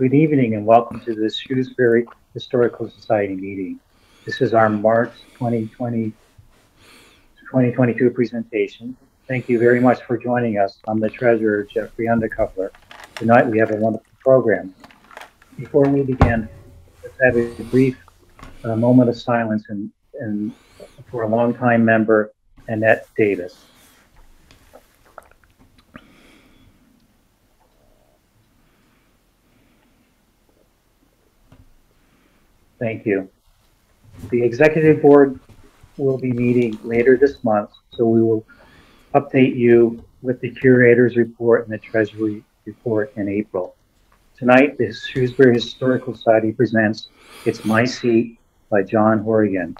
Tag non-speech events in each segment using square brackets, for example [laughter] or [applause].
Good evening and welcome to the Shrewsbury Historical Society meeting. This is our March 2020 2022 presentation. Thank you very much for joining us. I'm the treasurer, Jeffrey Undercuffler. Tonight we have a wonderful program. Before we begin, let's have a brief uh, moment of silence and, and for a longtime member, Annette Davis. Thank you. The executive board will be meeting later this month, so we will update you with the curator's report and the treasury report in April. Tonight, the Shrewsbury Historical Society presents It's My Seat by John Horrigan,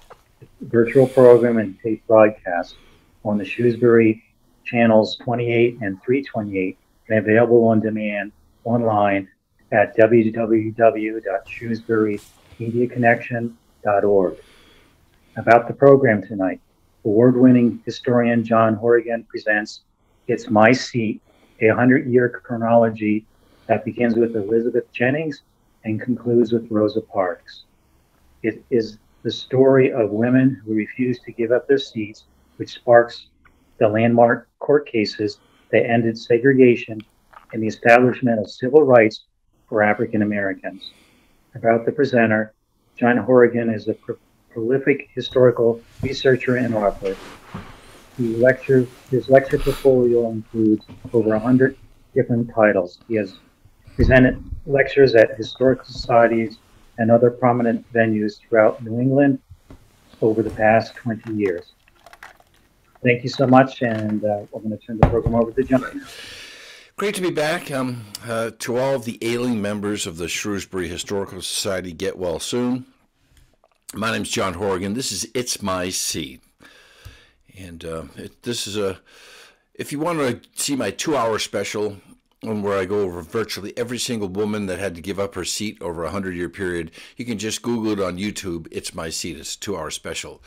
virtual program and tape broadcast on the Shrewsbury channels 28 and 328 and available on demand online at www.shrewsburymediaconnection.org. About the program tonight, award-winning historian John Horrigan presents It's My Seat, a 100-year chronology that begins with Elizabeth Jennings and concludes with Rosa Parks. It is the story of women who refused to give up their seats, which sparks the landmark court cases that ended segregation and the establishment of civil rights for African Americans. About the presenter, John Horrigan is a pro- prolific historical researcher and author. He lectures, his lecture portfolio includes over 100 different titles. He has presented lectures at historical societies and other prominent venues throughout New England over the past 20 years. Thank you so much, and uh, I'm going to turn the program over to John. Great to be back. Um, uh, to all of the ailing members of the Shrewsbury Historical Society, get well soon. My name's John Horrigan. This is It's My Seat. And uh, it, this is a, if you want to see my two hour special, where I go over virtually every single woman that had to give up her seat over a hundred year period. You can just Google it on YouTube. It's my seat. It's two hour special.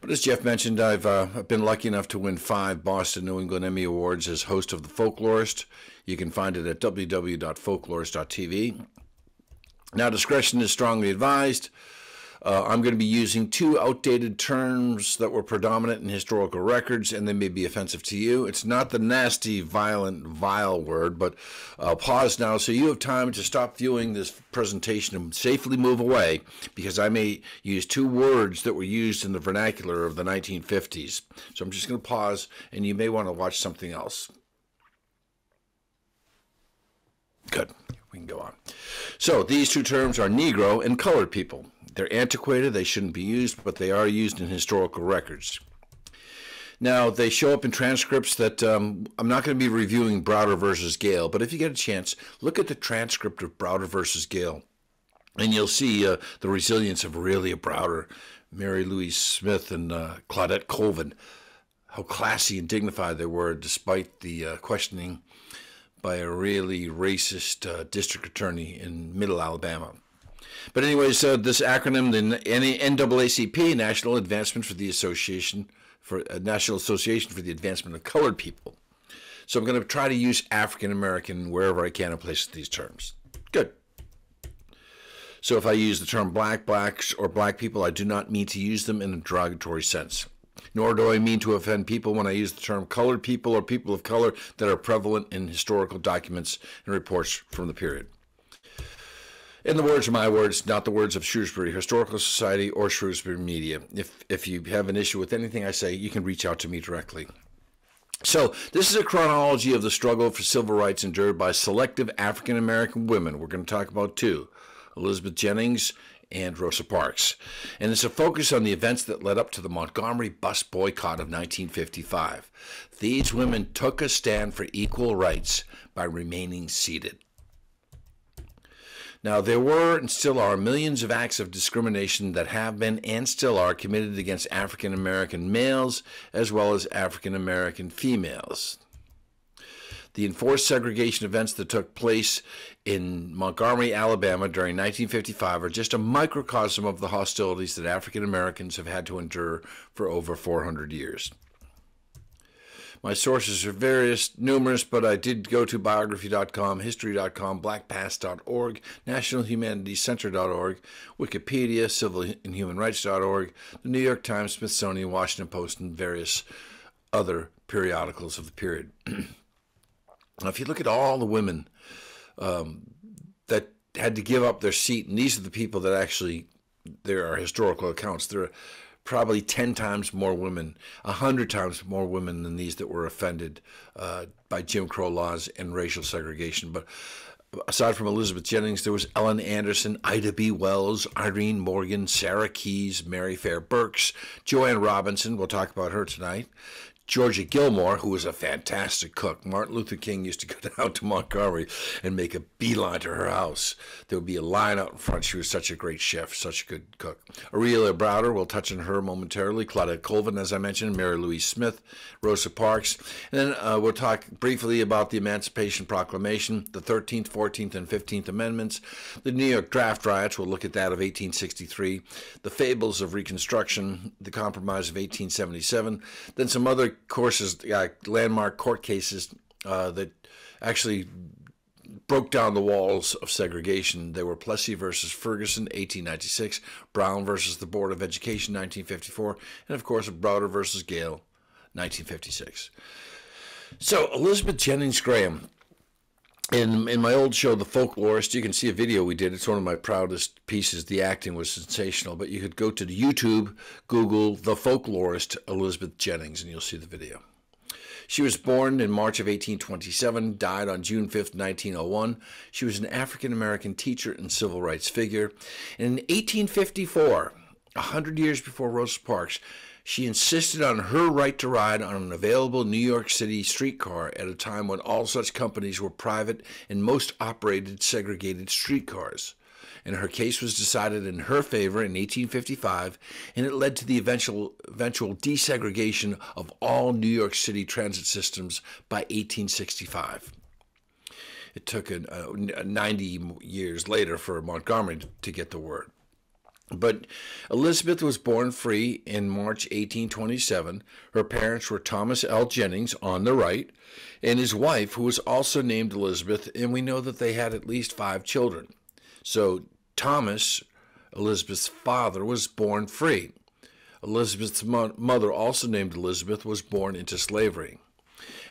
But as Jeff mentioned, I've uh, been lucky enough to win five Boston New England Emmy Awards as host of The Folklorist. You can find it at www.folklorist.tv. Now, discretion is strongly advised. Uh, I'm going to be using two outdated terms that were predominant in historical records, and they may be offensive to you. It's not the nasty, violent, vile word, but I'll pause now so you have time to stop viewing this presentation and safely move away because I may use two words that were used in the vernacular of the 1950s. So I'm just going to pause, and you may want to watch something else. Good. We can go on. So these two terms are Negro and colored people. They're antiquated, they shouldn't be used, but they are used in historical records. Now, they show up in transcripts that um, I'm not going to be reviewing Browder versus Gayle, but if you get a chance, look at the transcript of Browder versus Gayle, and you'll see uh, the resilience of Aurelia Browder, Mary Louise Smith, and uh, Claudette Colvin. How classy and dignified they were despite the uh, questioning by a really racist uh, district attorney in middle Alabama. But anyways, uh, this acronym, the NAACP, National Advancement for the Association for uh, National Association for the Advancement of Colored People. So I'm going to try to use African American wherever I can in place of these terms. Good. So if I use the term black, blacks, or black people, I do not mean to use them in a derogatory sense. Nor do I mean to offend people when I use the term colored people or people of color that are prevalent in historical documents and reports from the period. In the words of my words, not the words of Shrewsbury Historical Society or Shrewsbury Media. If, if you have an issue with anything I say, you can reach out to me directly. So, this is a chronology of the struggle for civil rights endured by selective African American women. We're going to talk about two Elizabeth Jennings and Rosa Parks. And it's a focus on the events that led up to the Montgomery bus boycott of 1955. These women took a stand for equal rights by remaining seated. Now, there were and still are millions of acts of discrimination that have been and still are committed against African American males as well as African American females. The enforced segregation events that took place in Montgomery, Alabama during 1955 are just a microcosm of the hostilities that African Americans have had to endure for over 400 years. My sources are various, numerous, but I did go to biography.com, history.com, blackpast.org, nationalhumanitiescenter.org, Wikipedia, civilandhumanrights.org, the New York Times, Smithsonian, Washington Post, and various other periodicals of the period. [clears throat] now, if you look at all the women um, that had to give up their seat, and these are the people that actually, there are historical accounts, there are probably 10 times more women, 100 times more women than these that were offended uh, by Jim Crow laws and racial segregation. But aside from Elizabeth Jennings, there was Ellen Anderson, Ida B. Wells, Irene Morgan, Sarah Keyes, Mary Fair Burks, Joanne Robinson, we'll talk about her tonight, Georgia Gilmore, who was a fantastic cook. Martin Luther King used to go [laughs] down to Montgomery and make a beeline to her house. There would be a line out in front. She was such a great chef, such a good cook. Aurelia Browder, we'll touch on her momentarily. Claudette Colvin, as I mentioned, Mary Louise Smith, Rosa Parks. And then uh, we'll talk briefly about the Emancipation Proclamation, the 13th, 14th, and 15th Amendments, the New York draft riots. We'll look at that of 1863, the fables of Reconstruction, the Compromise of 1877, then some other courses, uh, landmark court cases uh, that actually broke down the walls of segregation. They were Plessy versus Ferguson, 1896, Brown versus the Board of Education, 1954, and of course, Browder versus Gayle, 1956. So, Elizabeth Jennings Graham, in in my old show, The Folklorist, you can see a video we did. It's one of my proudest pieces. The acting was sensational. But you could go to YouTube, Google The Folklorist Elizabeth Jennings, and you'll see the video. She was born in March of 1827, died on June 5, 1901. She was an African American teacher and civil rights figure. And in 1854, a hundred years before Rosa Parks, she insisted on her right to ride on an available New York City streetcar at a time when all such companies were private and most operated segregated streetcars. And her case was decided in her favor in 1855, and it led to the eventual, eventual desegregation of all New York City transit systems by 1865. It took a, a uh, 90 years later for Montgomery to get the word. But Elizabeth was born free in March 1827. Her parents were Thomas L. Jennings on the right and his wife, who was also named Elizabeth, and we know that they had at least five children. So Thomas, Elizabeth's father, was born free. Elizabeth's mother, also named Elizabeth, was born into slavery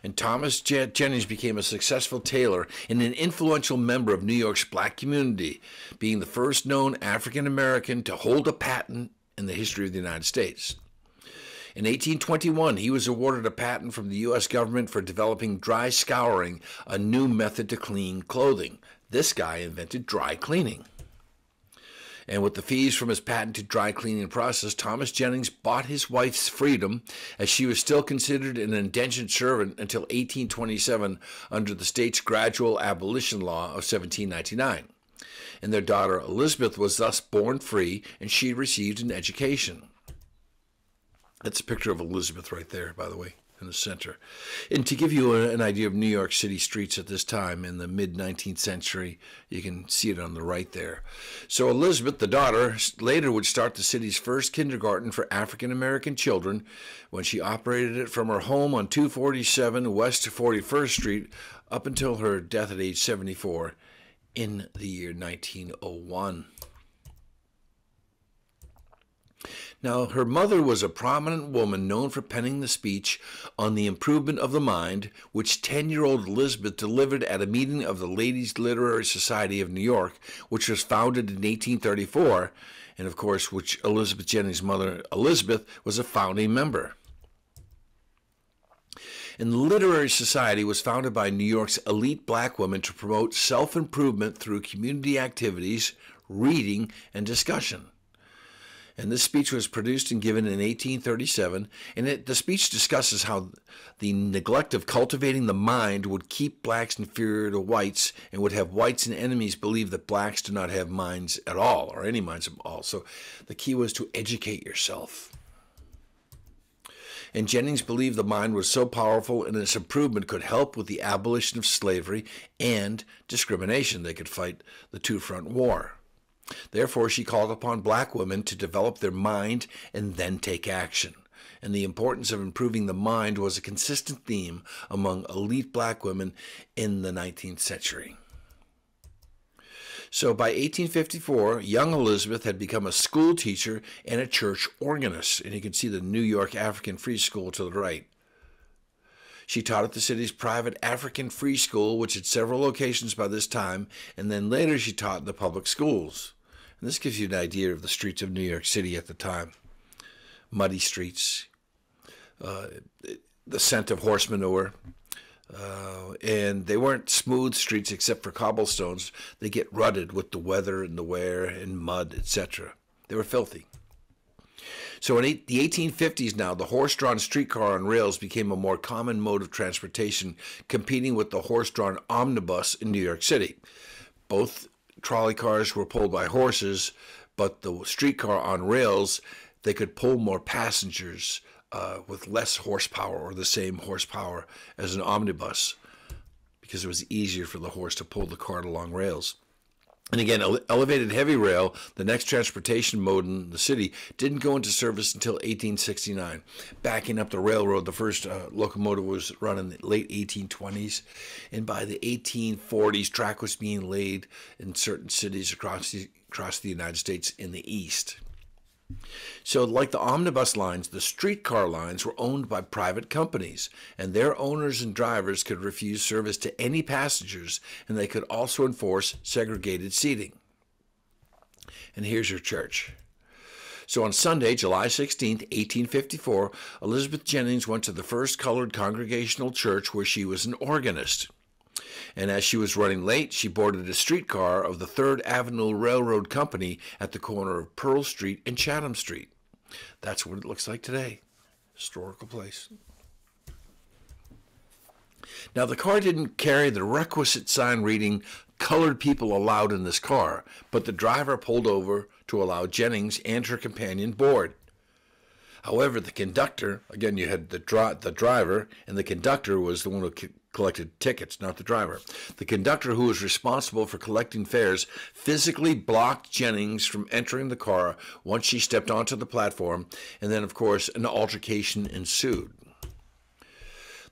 and Thomas Jennings became a successful tailor and an influential member of New York's black community, being the first known African American to hold a patent in the history of the United States. In 1821, he was awarded a patent from the U.S. government for developing dry scouring, a new method to clean clothing. This guy invented dry cleaning. And with the fees from his patented dry cleaning process, Thomas Jennings bought his wife's freedom as she was still considered an indentured servant until 1827 under the state's gradual abolition law of 1799. And their daughter Elizabeth was thus born free and she received an education. That's a picture of Elizabeth right there, by the way in the center. And to give you an idea of New York City streets at this time in the mid 19th century, you can see it on the right there. So Elizabeth, the daughter, later would start the city's first kindergarten for African American children when she operated it from her home on 247 West 41st Street up until her death at age 74 in the year 1901. Now, her mother was a prominent woman known for penning the speech on the improvement of the mind, which 10 year old Elizabeth delivered at a meeting of the Ladies' Literary Society of New York, which was founded in 1834, and of course, which Elizabeth Jennings' mother, Elizabeth, was a founding member. And the Literary Society was founded by New York's elite black women to promote self improvement through community activities, reading, and discussion and this speech was produced and given in 1837. And it, the speech discusses how the neglect of cultivating the mind would keep blacks inferior to whites and would have whites and enemies believe that blacks do not have minds at all, or any minds at all. So the key was to educate yourself. And Jennings believed the mind was so powerful and its improvement could help with the abolition of slavery and discrimination. They could fight the two front war. Therefore, she called upon black women to develop their mind and then take action. and the importance of improving the mind was a consistent theme among elite black women in the 19th century. So by 1854, young Elizabeth had become a school teacher and a church organist, and you can see the New York African Free School to the right. She taught at the city's private African Free School, which had several locations by this time, and then later she taught in the public schools. And this gives you an idea of the streets of New York City at the time muddy streets, uh, the scent of horse manure. Uh, and they weren't smooth streets except for cobblestones. They get rutted with the weather and the wear and mud, etc. They were filthy. So in eight, the 1850s now, the horse-drawn streetcar on rails became a more common mode of transportation, competing with the horse-drawn omnibus in New York City. Both trolley cars were pulled by horses, but the streetcar on rails, they could pull more passengers uh, with less horsepower or the same horsepower as an omnibus because it was easier for the horse to pull the cart along rails. And again, elevated heavy rail, the next transportation mode in the city, didn't go into service until 1869. Backing up the railroad, the first uh, locomotive was run in the late 1820s. And by the 1840s, track was being laid in certain cities across the, across the United States in the east. So, like the omnibus lines, the streetcar lines were owned by private companies, and their owners and drivers could refuse service to any passengers, and they could also enforce segregated seating. And here's your church. So on Sunday, July 16, 1854, Elizabeth Jennings went to the first colored congregational church where she was an organist and as she was running late, she boarded a streetcar of the Third Avenue Railroad Company at the corner of Pearl Street and Chatham Street. That's what it looks like today. Historical place. Now, the car didn't carry the requisite sign reading, colored people allowed in this car, but the driver pulled over to allow Jennings and her companion board. However, the conductor, again, you had the, dri- the driver, and the conductor was the one who collected tickets, not the driver. The conductor, who was responsible for collecting fares, physically blocked Jennings from entering the car once she stepped onto the platform, and then, of course, an altercation ensued.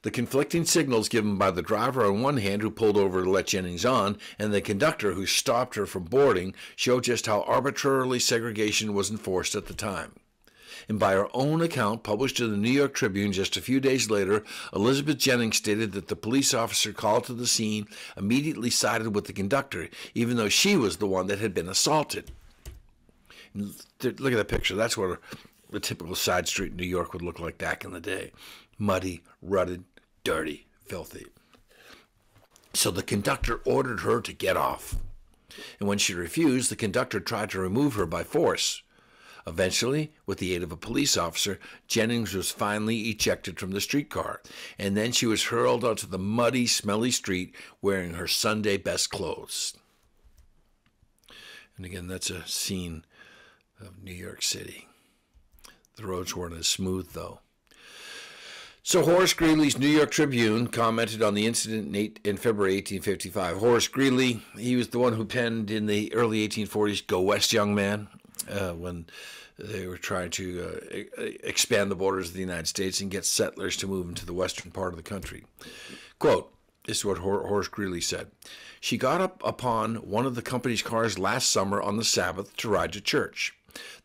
The conflicting signals given by the driver on one hand, who pulled over to let Jennings on, and the conductor, who stopped her from boarding, show just how arbitrarily segregation was enforced at the time and by her own account published in the New York Tribune just a few days later, Elizabeth Jennings stated that the police officer called to the scene immediately sided with the conductor, even though she was the one that had been assaulted. Look at that picture. That's what a, typical side street in New York would look like back in the day muddy, rutted, dirty, filthy. So the conductor ordered her to get off. And when she refused, the conductor tried to remove her by force. Eventually, with the aid of a police officer, Jennings was finally ejected from the streetcar, and then she was hurled onto the muddy, smelly street wearing her Sunday best clothes. And again, that's a scene of New York City. The roads weren't as smooth, though. So Horace Greeley's New York Tribune commented on the incident in, February 1855. Horace Greeley, he was the one who penned in the early 1840s "Go West, Young Man," uh, when they were trying to uh, expand the borders of the United States and get settlers to move into the western part of the country. Quote, this is what Horace Greeley said. She got up upon one of the company's cars last summer on the Sabbath to ride to church.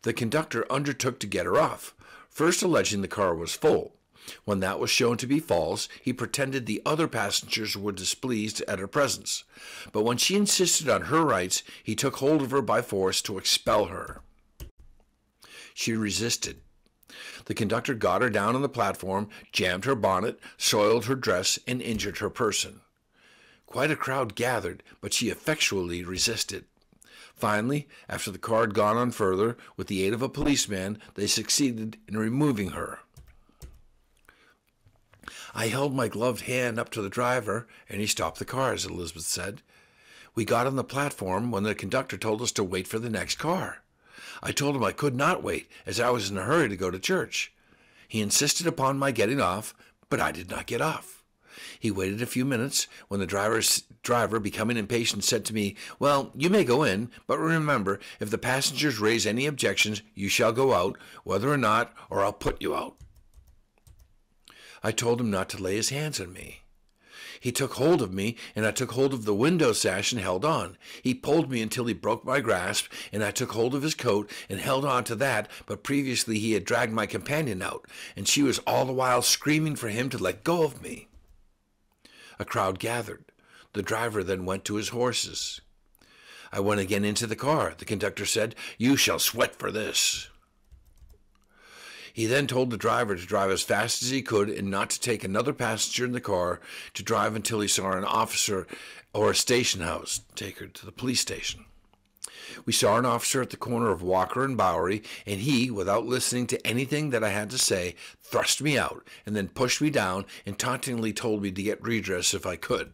The conductor undertook to get her off, first alleging the car was full. When that was shown to be false, he pretended the other passengers were displeased at her presence. But when she insisted on her rights, he took hold of her by force to expel her. She resisted. The conductor got her down on the platform, jammed her bonnet, soiled her dress, and injured her person. Quite a crowd gathered, but she effectually resisted. Finally, after the car had gone on further, with the aid of a policeman, they succeeded in removing her. I held my gloved hand up to the driver, and he stopped the car, as Elizabeth said. We got on the platform when the conductor told us to wait for the next car. I told him I could not wait, as I was in a hurry to go to church. He insisted upon my getting off, but I did not get off. He waited a few minutes when the driver's driver, becoming impatient, said to me, Well, you may go in, but remember, if the passengers raise any objections, you shall go out, whether or not, or I'll put you out. I told him not to lay his hands on me. He took hold of me, and I took hold of the window sash and held on. He pulled me until he broke my grasp, and I took hold of his coat and held on to that, but previously he had dragged my companion out, and she was all the while screaming for him to let go of me. A crowd gathered. The driver then went to his horses. I went again into the car. The conductor said, You shall sweat for this. He then told the driver to drive as fast as he could and not to take another passenger in the car, to drive until he saw an officer or a station house, take her to the police station. We saw an officer at the corner of Walker and Bowery, and he, without listening to anything that I had to say, thrust me out and then pushed me down and tauntingly told me to get redress if I could.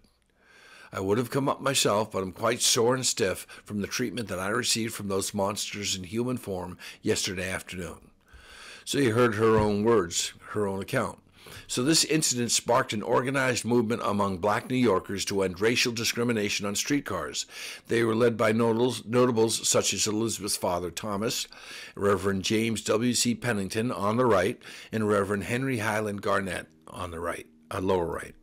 I would have come up myself, but I'm quite sore and stiff from the treatment that I received from those monsters in human form yesterday afternoon. So you heard her own words, her own account. So this incident sparked an organized movement among black New Yorkers to end racial discrimination on streetcars. They were led by notables, notables such as Elizabeth's father Thomas, Reverend James W.C. Pennington on the right, and Reverend Henry Highland Garnet on the right, uh, lower right.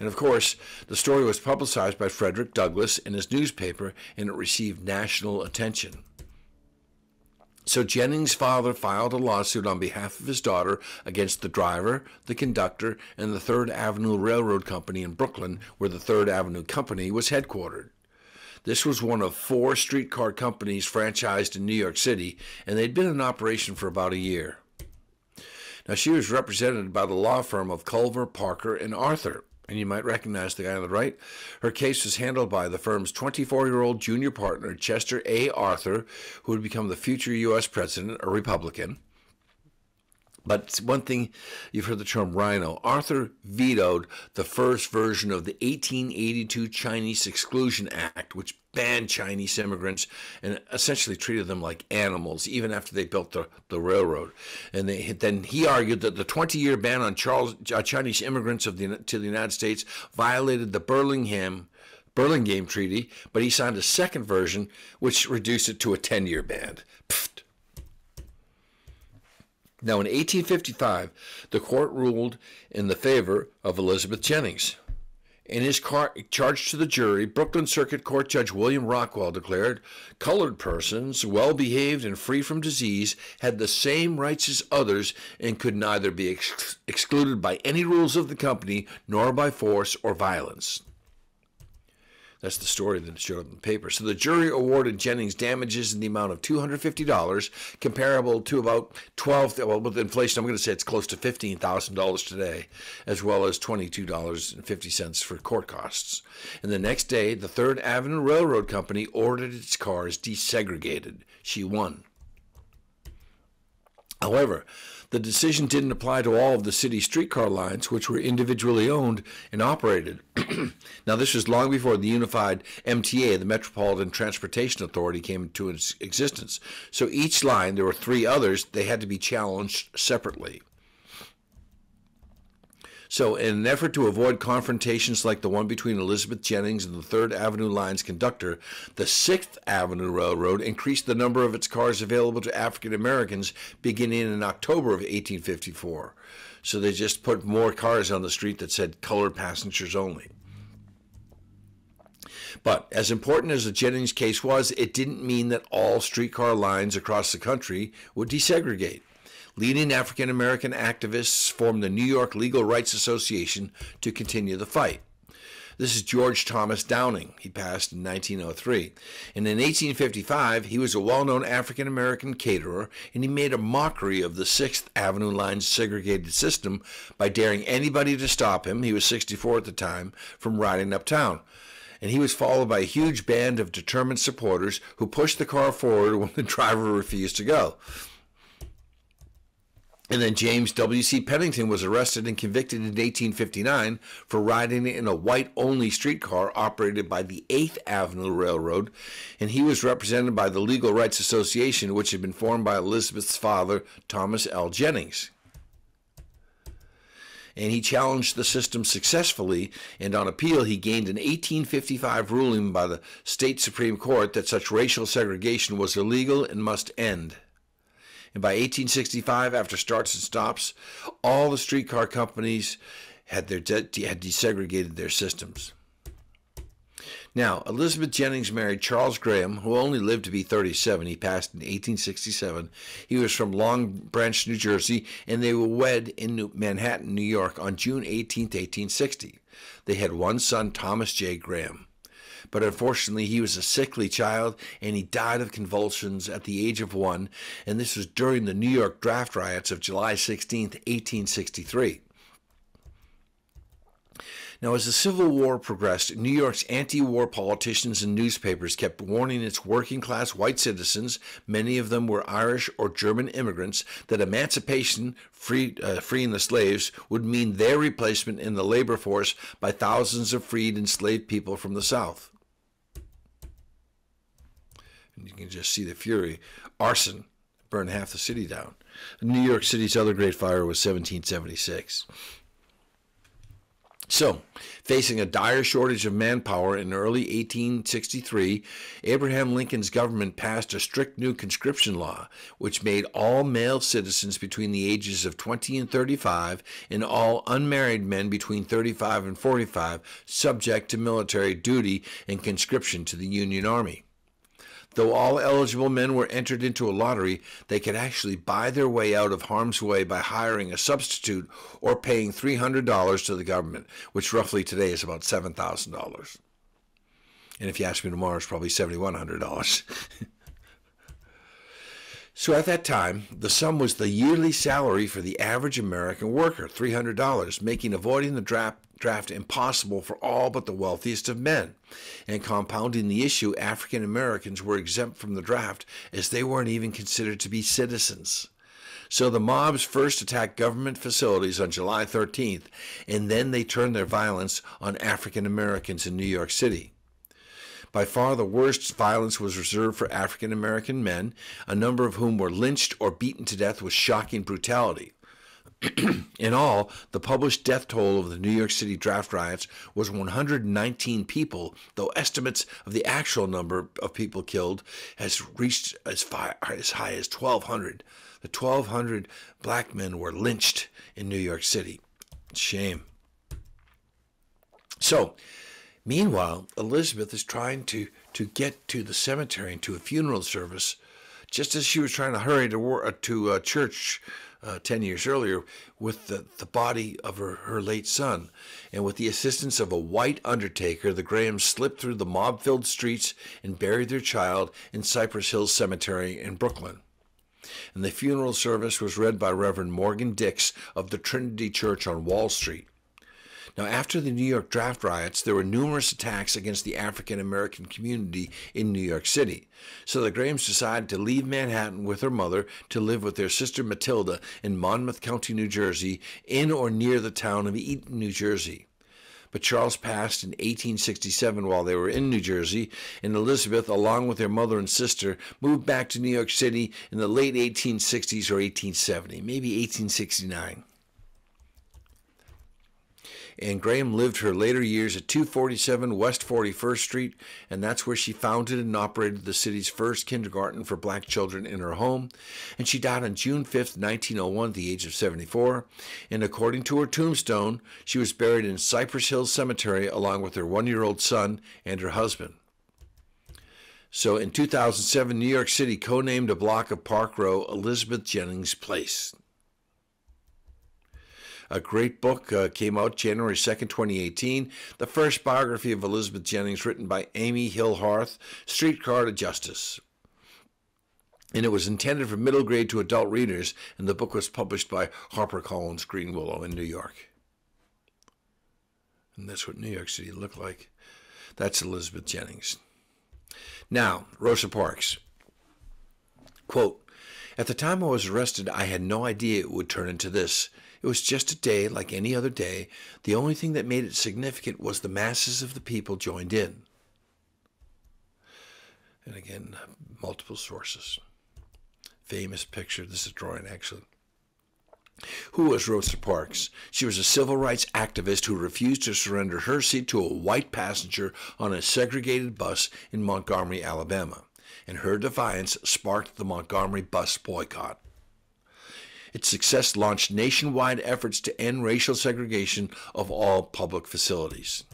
And of course, the story was publicized by Frederick Douglass in his newspaper, and it received national attention. So Jennings' father filed a lawsuit on behalf of his daughter against the driver, the conductor, and the Third Avenue Railroad Company in Brooklyn, where the Third Avenue Company was headquartered. This was one of four streetcar companies franchised in New York City, and they'd been in operation for about a year. Now, she was represented by the law firm of Culver, Parker, and Arthur and you might recognize the guy on the right. Her case was handled by the firm's 24 year old junior partner, Chester A. Arthur, who would become the future U.S. president, a Republican. But one thing you've heard the term rhino. Arthur vetoed the first version of the 1882 Chinese Exclusion Act, which banned Chinese immigrants and essentially treated them like animals, even after they built the, the railroad. And they, then he argued that the 20 year ban on Charles, uh, Chinese immigrants of the, to the United States violated the Burlingame. Burlingame Treaty, but he signed a second version which reduced it to a 10 year ban. Pfft. Now, in 1855, the court ruled in the favor of Elizabeth Jennings. In his car- charge to the jury, Brooklyn Circuit Court Judge William Rockwell declared colored persons, well behaved and free from disease, had the same rights as others and could neither be ex- excluded by any rules of the company nor by force or violence. That's the story that showed up in the paper. So the jury awarded Jennings damages in the amount of $250, comparable to about 12, well, with inflation, I'm going to say it's close to $15,000 today, as well as $22.50 for court costs. And the next day, the Third Avenue Railroad Company ordered its cars desegregated. She won. However, the decision didn't apply to all of the city streetcar lines, which were individually owned and operated. [clears throat] now, this was long before the unified MTA, the Metropolitan Transportation Authority, came into existence. So each line, there were three others, they had to be challenged separately. So, in an effort to avoid confrontations like the one between Elizabeth Jennings and the Third Avenue Line's conductor, the Sixth Avenue Railroad increased the number of its cars available to African Americans beginning in October of 1854. So, they just put more cars on the street that said colored passengers only. But as important as the Jennings case was, it didn't mean that all streetcar lines across the country would desegregate. Leading African American activists formed the New York Legal Rights Association to continue the fight. This is George Thomas Downing. He passed in 1903. And in 1855, he was a well known African American caterer, and he made a mockery of the 6th Avenue Line's segregated system by daring anybody to stop him, he was 64 at the time, from riding uptown. And he was followed by a huge band of determined supporters who pushed the car forward [laughs] when the driver refused to go. And then James W.C. Pennington was arrested and convicted in 1859 for riding in a white only streetcar operated by the 8th Avenue Railroad, and he was represented by the Legal Rights Association, which had been formed by Elizabeth's father, Thomas L. Jennings. And he challenged the system successfully, and on appeal, he gained an 1855 ruling by the state Supreme Court that such racial segregation was illegal and must end. And by 1865, after starts and stops, all the streetcar companies had, their de- had desegregated their systems. Now, Elizabeth Jennings married Charles Graham, who only lived to be 37. He passed in 1867. He was from Long Branch, New Jersey, and they were wed in New- Manhattan, New York on June 18, 1860. They had one son, Thomas J. Graham. But unfortunately, he was a sickly child and he died of convulsions at the age of one, and this was during the New York draft riots of July 16, 1863. Now, as the Civil War progressed, New York's anti war politicians and newspapers kept warning its working class white citizens, many of them were Irish or German immigrants, that emancipation, free, uh, freeing the slaves, would mean their replacement in the labor force by thousands of freed enslaved people from the South. And you can just see the fury. Arson burned half the city down. New York City's other great fire was 1776. So, facing a dire shortage of manpower in early 1863, Abraham Lincoln's government passed a strict new conscription law, which made all male citizens between the ages of 20 and 35 and all unmarried men between 35 and 45 subject to military duty and conscription to the Union Army. Though all eligible men were entered into a lottery, they could actually buy their way out of harm's way by hiring a substitute or paying $300 to the government, which roughly today is about $7,000. And if you ask me tomorrow, it's probably $7,100. [laughs] so at that time, the sum was the yearly salary for the average American worker, $300, making avoiding the draft draft impossible for all but the wealthiest of men. And compounding the issue, African Americans were exempt from the draft as they weren't even considered to be citizens. So the mobs first attacked government facilities on July 13th, and then they turned their violence on African Americans in New York City. By far the worst violence was reserved for African American men, a number of whom were lynched or beaten to death with shocking brutality. [clears throat] In all, the published death toll of the New York City draft riots was 119 people, though estimates of the actual number of people killed has reached as, far, as high as 1,200. The 1,200 black men were lynched in New York City. Shame. So, meanwhile, Elizabeth is trying to, to get to the cemetery and to a funeral service, just as she was trying to hurry to, uh, to a church uh, 10 years earlier with the, the body of her, her late son. And with the assistance of a white undertaker, the Grahams slipped through the mob filled streets and buried their child in Cypress Hills Cemetery in Brooklyn. And the funeral service was read by Reverend Morgan Dix of the Trinity Church on Wall Street. Now, after the New York draft riots, there were numerous attacks against the African American community in New York City. So the Grahams decided to leave Manhattan with her mother to live with their sister Matilda in Monmouth County, New Jersey, in or near the town of Eaton, New Jersey. But Charles passed in 1867 while they were in New Jersey, and Elizabeth, along with their mother and sister, moved back to New York City in the late 1860s or 1870, maybe 1869 and Graham lived her later years at 247 West 41st Street, and that's where she founded and operated the city's first kindergarten for black children in her home. And she died on June 5, 1901, at the age of 74. And according to her tombstone, she was buried in Cypress Hills Cemetery along with her one year old son and her husband. So in 2007, New York City co named a block of Park Row Elizabeth Jennings Place. A great book uh, came out January 2nd, 2018. The first biography of Elizabeth Jennings, written by Amy Hill Hearth, Streetcar to Justice. And it was intended for middle grade to adult readers, and the book was published by HarperCollins Greenwillow in New York. And that's what New York City looked like. That's Elizabeth Jennings. Now, Rosa Parks. Quote, at the time I was arrested, I had no idea it would turn into this. It was just a day like any other day. The only thing that made it significant was the masses of the people joined in. And again, multiple sources. Famous picture. This is drawing, actually. Who was Rosa Parks? She was a civil rights activist who refused to surrender her seat to a white passenger on a segregated bus in Montgomery, Alabama. And her defiance sparked the Montgomery bus boycott. Its success launched nationwide efforts to end racial segregation of all public facilities.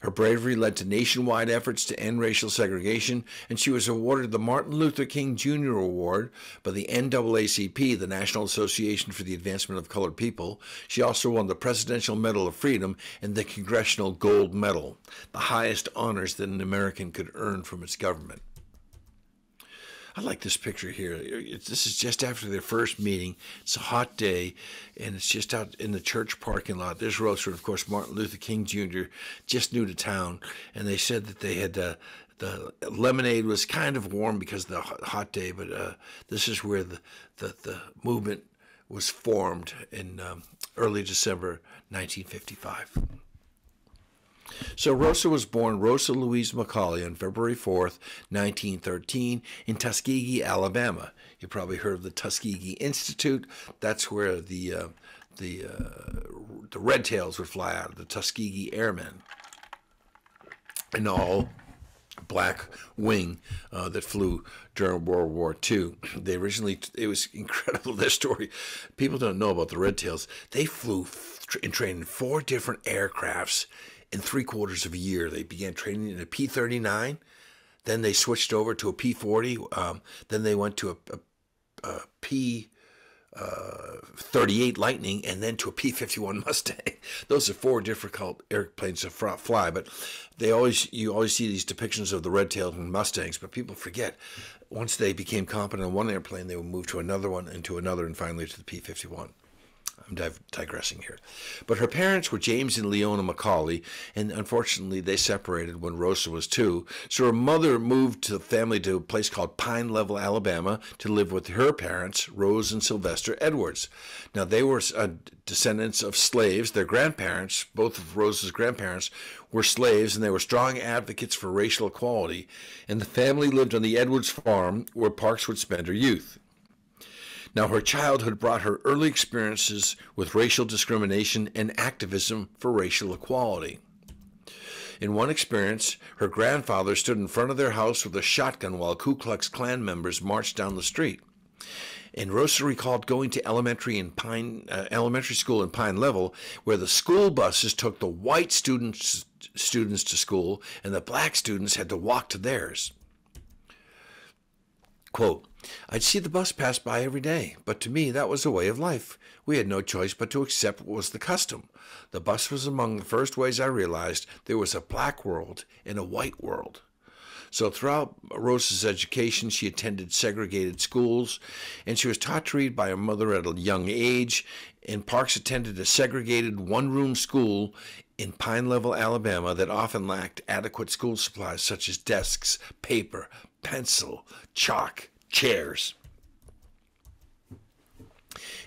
Her bravery led to nationwide efforts to end racial segregation, and she was awarded the Martin Luther King Jr. Award by the NAACP, the National Association for the Advancement of Colored People. She also won the Presidential Medal of Freedom and the Congressional Gold Medal, the highest honors that an American could earn from its government. I like this picture here. It's, this is just after their first meeting. It's a hot day, and it's just out in the church parking lot. There's Rosa, of course, Martin Luther King Jr., just new to town, and they said that they had uh, the lemonade was kind of warm because of the hot day, but uh, this is where the, the, the movement was formed in um, early December 1955. So Rosa was born Rosa Louise McCauley on February 4th, 1913, in Tuskegee, Alabama. You probably heard of the Tuskegee Institute. That's where the uh, the uh, the Red Tails would fly out of the Tuskegee Airmen, and all black wing uh, that flew during World War II. [clears throat] They originally, it was [laughs] incredible, their story. People don't know about the Red Tails. They flew and trained in four different aircrafts in three quarters of a year. They began training in a P 39, then they switched over to a P 40, um, then they went to a, a, a P uh, 38 Lightning, and then to a P 51 [laughs] Mustang. Those are four difficult airplanes to fly, but they always you always see these depictions of the red tailed and Mustangs, but people forget once they became competent on one airplane, they would move to another one and to another, and finally to the P 51. I'm digressing here. But her parents were James and Leona McCauley, and unfortunately they separated when Rosa was two. So her mother moved to the family to a place called Pine Level, Alabama, to live with her parents, Rose and Sylvester Edwards. Now they were uh, descendants of slaves. Their grandparents, both of Rose's grandparents, were slaves, and they were strong advocates for racial equality. And the family lived on the Edwards farm where Parks would spend her youth. Now, her childhood brought her early experiences with racial discrimination and activism for racial equality. In one experience, her grandfather stood in front of their house with a shotgun while Ku Klux Klan members marched down the street. And Rosa recalled going to elementary in Pine uh, elementary school in Pine Level, where the school buses took the white students students to school, and the black students had to walk to theirs. Quote, I'd see the bus pass by every day, but to me that was a way of life. We had no choice but to accept what was the custom. The bus was among the first ways I realized there was a black world and a white world. So throughout Rosa's education, she attended segregated schools, and she was taught to read by her mother at a young age. And Parks attended a segregated one-room school in Pine Level, Alabama, that often lacked adequate school supplies such as desks, paper, pencil, chalk, chairs.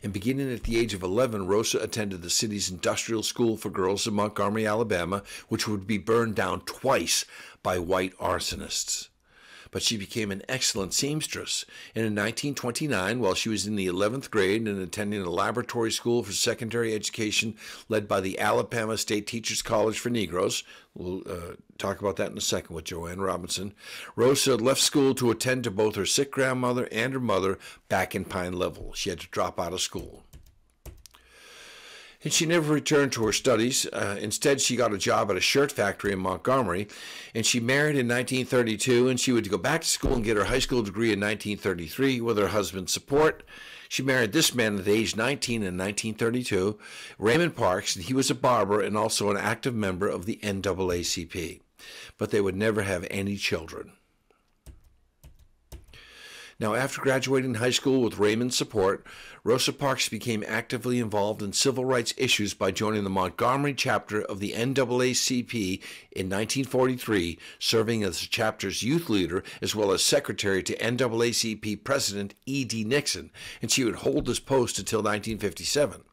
And beginning at the age of 11, Rosa attended the city's industrial school for girls in Montgomery, Alabama, which would be burned down twice by white arsonists but she became an excellent seamstress. And in 1929, while she was in the 11th grade and attending a laboratory school for secondary education led by the Alabama State Teachers College for Negroes, we'll uh, talk about that in a second with Joanne Robinson, Rosa left school to attend to both her sick grandmother and her mother back in Pine Level. She had to drop out of school and she never returned to her studies. Uh, instead, she got a job at a shirt factory in Montgomery, and she married in 1932, and she would go back to school and get her high school degree in 1933 with her husband's support. She married this man at age 19 in 1932, Raymond Parks, and he was a barber and also an active member of the NAACP. But they would never have any children. Now, after graduating high school with Raymond's support, Rosa Parks became actively involved in civil rights issues by joining the Montgomery chapter of the NAACP in 1943, serving as the chapter's youth leader as well as secretary to NAACP President E.D. Nixon, and she would hold this post until 1957.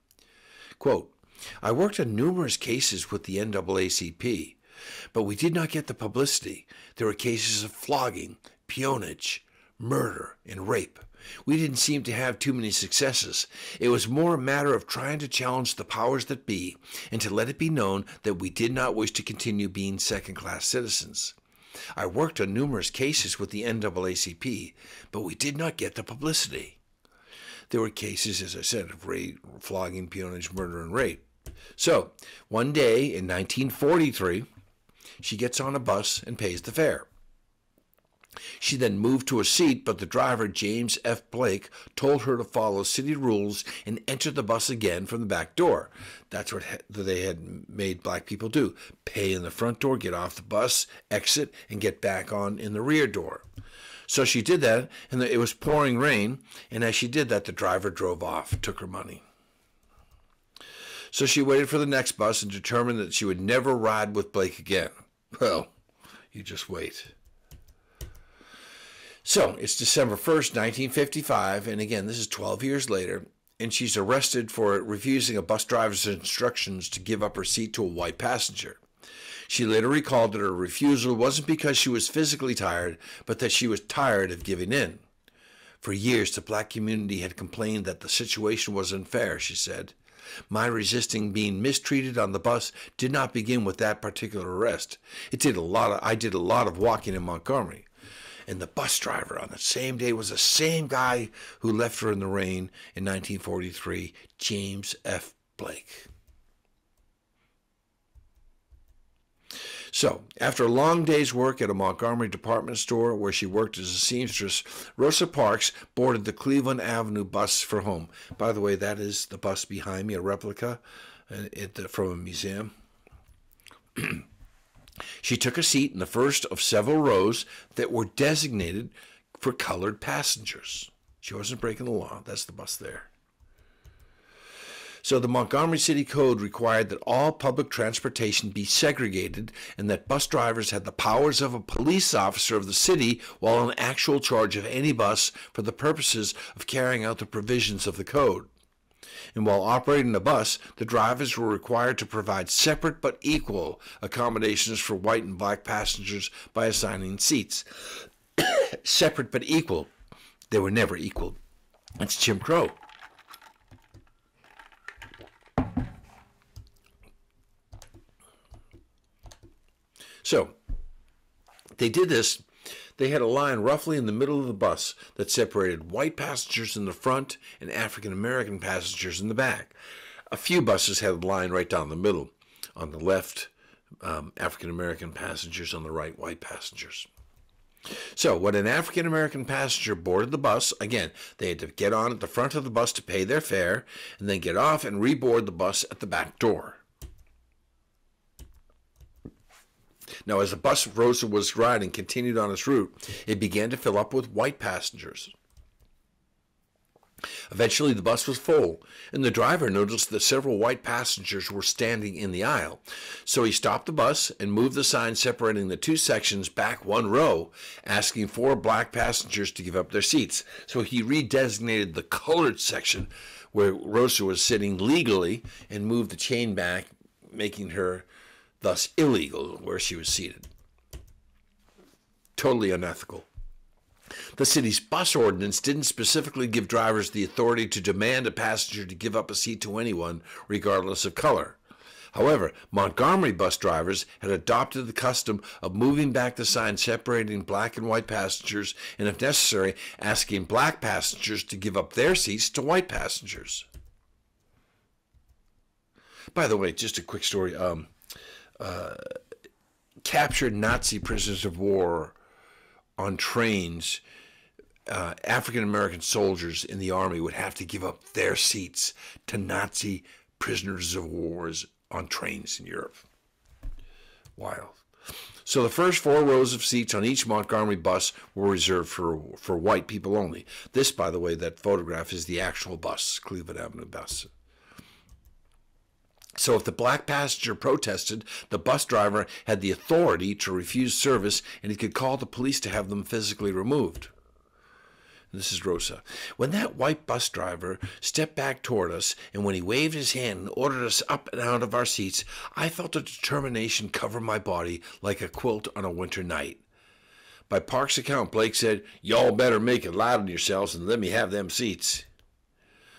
Quote, I worked on numerous cases with the NAACP, but we did not get the publicity. There were cases of flogging, peonage, murder, and rape. We didn't seem to have too many successes. It was more a matter of trying to challenge the powers that be and to let it be known that we did not wish to continue being second class citizens. I worked on numerous cases with the NAACP, but we did not get the publicity. there were cases, as I said, of rape, flogging, peonage, murder, and rape. So, one day in 1943, she gets on a bus and pays the fare. She then moved to a seat, but the driver, James F. Blake, told her to follow city rules and enter the bus again from the back door. That's what they had made black people do pay in the front door, get off the bus, exit, and get back on in the rear door. So she did that, and it was pouring rain, and as she did that, the driver drove off, took her money. So she waited for the next bus and determined that she would never ride with Blake again. Well, you just wait. So it's December 1st, 1955, and again, this is 12 years later, and she's arrested for refusing a bus driver's instructions to give up her seat to a white passenger. She later recalled that her refusal wasn't because she was physically tired, but that she was tired of giving in. For years, the black community had complained that the situation was unfair, she said. My resisting being mistreated on the bus did not begin with that particular arrest. It did a lot of, I did a lot of walking in Montgomery and the bus driver on the same day was the same guy who left her in the rain in 1943, James F. Blake. So, after a long day's work at a Montgomery department store where she worked as a seamstress, Rosa Parks boarded the Cleveland Avenue bus for home. By the way, that is the bus behind me, a replica uh, from a museum. [clears throat] She took a seat in the first of several rows that were designated for colored passengers. She wasn't breaking the law. That's the bus there. So the Montgomery City Code required that all public transportation be segregated and that bus drivers had the powers of a police officer of the city while in actual charge of any bus for the purposes of carrying out the provisions of the code and while operating the bus, the drivers were required to provide separate but equal accommodations for white and black passengers by assigning seats. [coughs] separate but equal. They were never equal. That's Jim Crow. So, they did this they had a line roughly in the middle of the bus that separated white passengers in the front and African American passengers in the back. A few buses had a line right down the middle. On the left, um, African American passengers, on the right, white passengers. So, when an African American passenger boarded the bus, again, they had to get on at the front of the bus to pay their fare and then get off and reboard the bus at the back door. Now, as the bus Rosa was riding continued on its route, it began to fill up with white passengers. Eventually, the bus was full, and the driver noticed that several white passengers were standing in the aisle. So he stopped the bus and moved the sign separating the two sections back one row, asking four black passengers to give up their seats. So he redesignated the colored section where Rosa was sitting legally and moved the chain back, making her thus illegal where she was seated. Totally unethical. The city's bus ordinance didn't specifically give drivers the authority to demand a passenger to give up a seat to anyone, regardless of color. However, Montgomery bus drivers had adopted the custom of moving back the sign separating black and white passengers, and if necessary, asking black passengers to give up their seats to white passengers. By the way, just a quick story. Um, uh, captured Nazi prisoners of war on trains, uh, African American soldiers in the army would have to give up their seats to Nazi prisoners of wars on trains in Europe. Wild. So the first four rows of seats on each Montgomery bus were reserved for, for white people only. This, by the way, that photograph is the actual bus, Cleveland Avenue bus. So if the black passenger protested, the bus driver had the authority to refuse service and he could call the police to have them physically removed. This is Rosa. When that white bus driver stepped back toward us and when he waved his hand and ordered us up and out of our seats, I felt a determination cover my body like a quilt on a winter night. By Park's account, Blake said, Y'all better make it loud on yourselves and let me have them seats.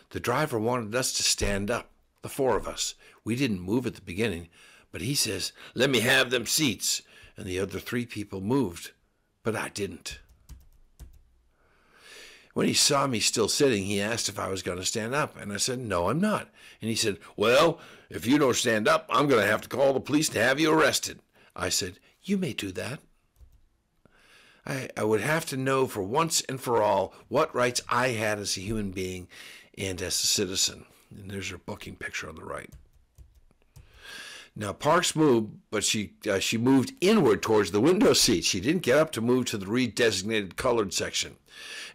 The driver wanted us to stand up, the four of us. We didn't move at the beginning, but he says, Let me have them seats. And the other three people moved, but I didn't. When he saw me still sitting, he asked if I was going to stand up, and I said, No, I'm not. And he said, Well, if you don't stand up, I'm going to have to call the police to have you arrested. I said, You may do that. I, I would have to know for once and for all what rights I had as a human being and as a citizen. And there's her booking picture on the right. Now Parks moved, but she uh, she moved inward towards the window seat. She didn't get up to move to the redesignated colored section.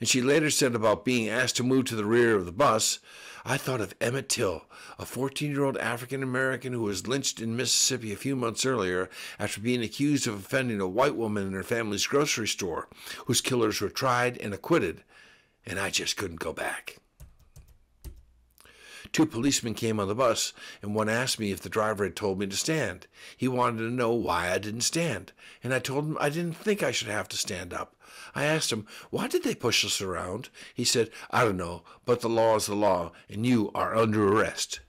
And she later said about being asked to move to the rear of the bus, I thought of Emmett Till, a 14 year old African American who was lynched in Mississippi a few months earlier after being accused of offending a white woman in her family's grocery store, whose killers were tried and acquitted, and I just couldn't go back. Two policemen came on the bus, and one asked me if the driver had told me to stand. He wanted to know why I didn't stand, and I told him I didn't think I should have to stand up. I asked him, Why did they push us around? He said, I don't know, but the law is the law, and you are under arrest.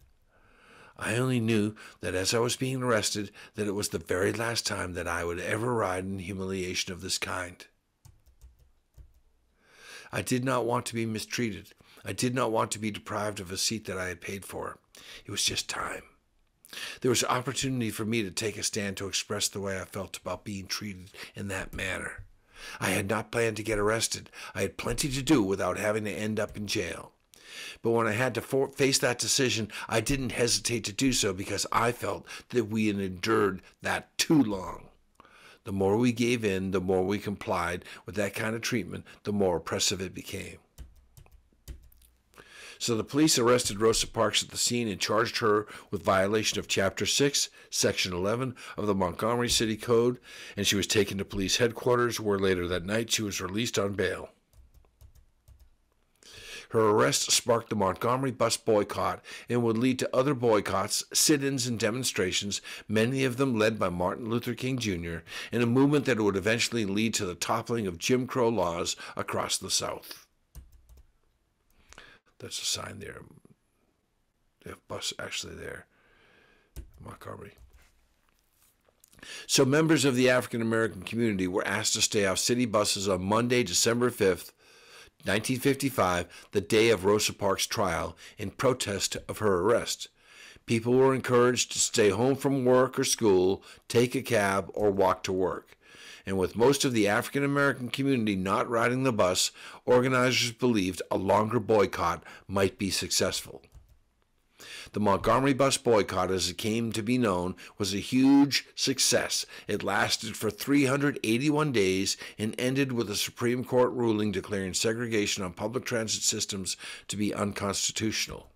I only knew that as I was being arrested, that it was the very last time that I would ever ride in humiliation of this kind. I did not want to be mistreated. I did not want to be deprived of a seat that I had paid for. It was just time. There was opportunity for me to take a stand to express the way I felt about being treated in that manner. I had not planned to get arrested. I had plenty to do without having to end up in jail. But when I had to for- face that decision, I didn't hesitate to do so because I felt that we had endured that too long. The more we gave in, the more we complied with that kind of treatment, the more oppressive it became. So the police arrested Rosa Parks at the scene and charged her with violation of Chapter 6, Section 11 of the Montgomery City Code, and she was taken to police headquarters where later that night she was released on bail. Her arrest sparked the Montgomery bus boycott and would lead to other boycotts, sit ins, and demonstrations, many of them led by Martin Luther King Jr., in a movement that would eventually lead to the toppling of Jim Crow laws across the South. That's a sign there. They have bus actually there. Montgomery. So members of the African American community were asked to stay off city buses on Monday, December 5th, 1955, the day of Rosa Parks' trial, in protest of her arrest. People were encouraged to stay home from work or school, take a cab, or walk to work and with most of the African American community not riding the bus, organizers believed a longer boycott might be successful. The Montgomery bus boycott, as it came to be known, was a huge success. It lasted for 381 days and ended with a Supreme Court ruling declaring segregation on public transit systems to be unconstitutional.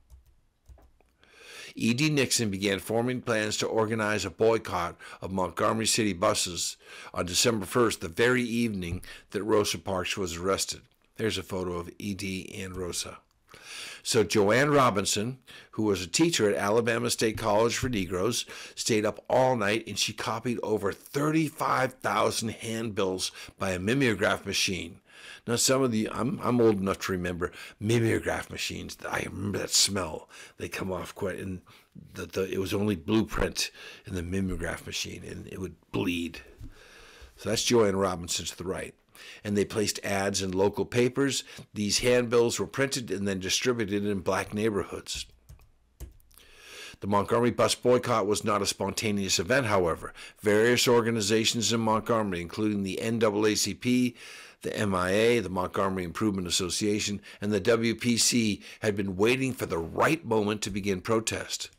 E.D. Nixon began forming plans to organize a boycott of Montgomery City buses on December 1st, the very evening that Rosa Parks was arrested. There's a photo of E.D. and Rosa. So Joanne Robinson, who was a teacher at Alabama State College for Negroes, stayed up all night and she copied over 35,000 handbills by a mimeograph machine. Now, some of the, I'm, I'm old enough to remember mimeograph machines. I remember that smell. They come off quite, and the, the, it was only blueprint in the mimeograph machine, and it would bleed. So that's Joanne Robinson to the right. And they placed ads in local papers. These handbills were printed and then distributed in black neighborhoods. The Montgomery bus boycott was not a spontaneous event, however. Various organizations in Montgomery, including the NAACP, the MIA, the Montgomery Improvement Association, and the WPC had been waiting for the right moment to begin protest.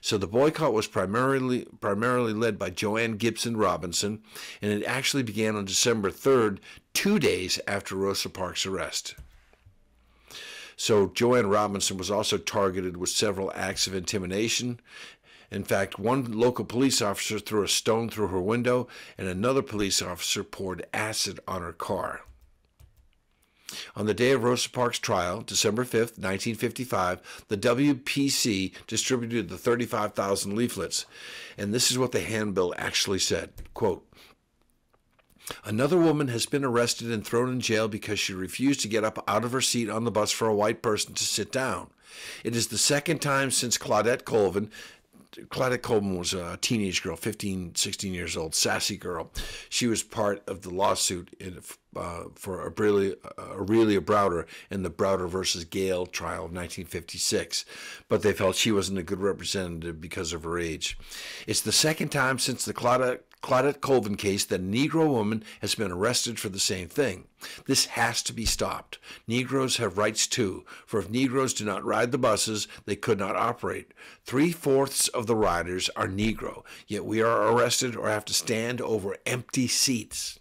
So the boycott was primarily primarily led by Joanne Gibson Robinson, and it actually began on December 3rd, two days after Rosa Parks' arrest. So Joanne Robinson was also targeted with several acts of intimidation. In fact, one local police officer threw a stone through her window, and another police officer poured acid on her car. On the day of Rosa Parks' trial, December 5, 1955, the WPC distributed the 35,000 leaflets, and this is what the handbill actually said, quote, Another woman has been arrested and thrown in jail because she refused to get up out of her seat on the bus for a white person to sit down. It is the second time since Claudette Colvin, Claudette Colvin was a teenage girl, 15, 16 years old, sassy girl. She was part of the lawsuit in, uh, for Aurelia, Aurelia Browder in the Browder versus Gayle trial of 1956, but they felt she wasn't a good representative because of her age. It's the second time since the Claudette Claudette Colvin case that a Negro woman has been arrested for the same thing. This has to be stopped. Negroes have rights too, for if Negroes do not ride the buses, they could not operate. Three fourths of the riders are Negro, yet we are arrested or have to stand over empty seats.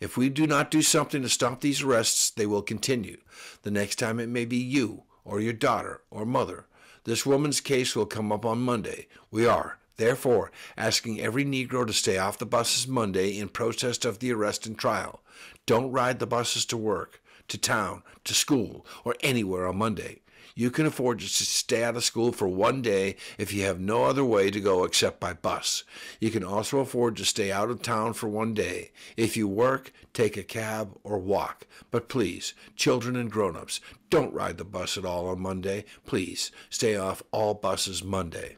If we do not do something to stop these arrests, they will continue. The next time it may be you, or your daughter, or mother. This woman's case will come up on Monday. We are, therefore, asking every Negro to stay off the buses Monday in protest of the arrest and trial. Don't ride the buses to work, to town, to school, or anywhere on Monday. You can afford to stay out of school for one day if you have no other way to go except by bus. You can also afford to stay out of town for one day. If you work, take a cab or walk. But please, children and grown-ups, don't ride the bus at all on Monday. Please, stay off all buses Monday.